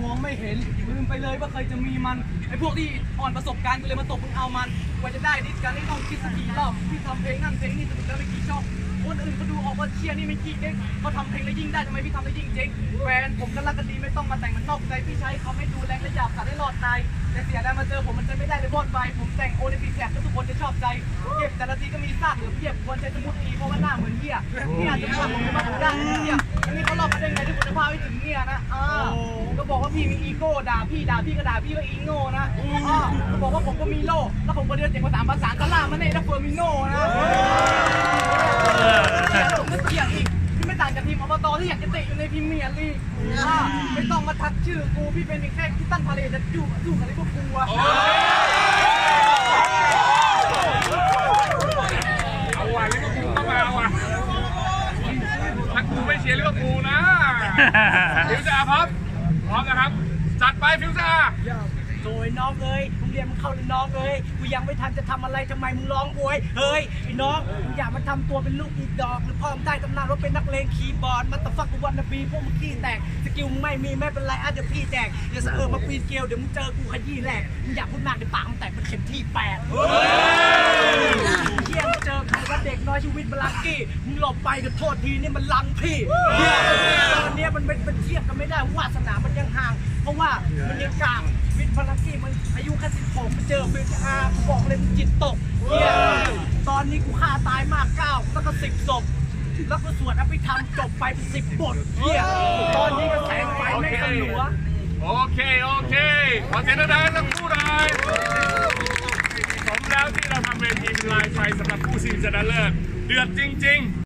มองไม่เห็นลืมไปเลยว่าเคยจะมีมันไอ้พวกที่อ่อนประสบการณ์กูเลยมาตบมึงเอามันกว่าจะได้ดิสกันนี่ต้องคิดสักกี่รอบพี่ทำเพลงนั่นเพลงนี่สนุกแล้วไม่กี่ช่องคนอื่นเขาดูออกว่าเชียร์นี่ไม่กี่เด้งเขาทำเพลงแล้วยิ่งได้ทำไมพี่ทำได้วยิ่งเจ๊งแฟนผมก็รักกันดีไม่ต้องมาแต่งมันนอกใจพี่ใช้เขาไม่ดูแลและอยากกัดให้รอดตายแต่เสียดายมาเจอผมมันจะไม่ได้เลยบอดไปผมแต่งโอในปีแท็กแล้วทุก จะชอบใจ เก็บแต่ละทีก็มีซากเหลือเพียบควรใช้สมุดอีเพราะว่าหน้าเหมือนเหี้ยเนี่ยจะพาผมมาถึงได้เหี้ยอันนี้เขาหลอกมาได้ไงที่ผมจะพาไปถึงเนี่ยนะอ่าก็บอกว่าพี่มีอีโก้ด่าพี่ด่าพี่ก็ด่าพี่ก็อีโง่นะอ่าก็บอกว่าผมก็มีโล่แล้วผมก็เรียนเก่งภาษาภาษาก็ล่ามันในแล้วเฟอร์มิโน่นะผมก็เกียดอีกพี่ไม่ต่างจากทีมอบตที่อยากจะเตะอยู่ในพรีเมียร์ลีกอ่าไม่ต้องมาทักชื่อกูพี่เป็นแค่ที่ตั้นทะเลจะอยู่อยู่กับไอ้พวกกูอะ เอาว่ะลิเวอร์พูลเข้ามาว่ะถ้ากูไม่เชี ยร์ลิเวอร์พูลนะ ฟิวซ่าพร้อมพร้อมนะครับ จัดไปฟิวซ่าโดยน้องเอ้ยมึงเรียนมึงเข้าเลยน้องเอ้ยกูยังไม่ทันจะทำอะไรทำไมมึงร้องโวยเฮ้ยไอ้น้องมึงอย่ามาทำตัวเป็นลูกอีดอก หรือพ่อมึงได้ตำนานว่าเป็นนักเลงคีย์บอร์ดมันตะฟักกูวันนบีพวกมึงขี้แตกสกิลมึงไม่มีไม่เป็นไรอะเดี๋ยวพี่แจกอย่าสะเออมาปีนเกลียวเดี๋ยวมึงเจอกูขยี้แหลกมึงอย่าพูดมากเดี๋ยวปากมึงแตกเป็นเข็มที่แปด ชีวิตมันลักกี้มึงหลบไปก็โทษทีนี่มันลังพี่ตอนเนี้ยมันเป็นเป็นเทียบกันไม่ได้วาสนามันยังห่าง เพราะว่ามันยังกลางวิทย์พลังกี้มันอายุแค่สิบหกเจอฟิวอาร์บอกเลยมึงจิตตกเฮียตอนนี้กูฆ่าตายมากเก้าแล้วก็สิบศพแล้วก็สวดอภิธรรมจบไปเป็นสิบบทเฮียตอนนี้ก็แสงไฟไม่งสลัวโอเค โอเคขอเสียงดังๆให้ทั้งคู่หน่อยส มแล้วที่เราทำเวทีเป็นลายไฟสำหรับผู้ชิงชนะเลิศเดือดจริง ๆ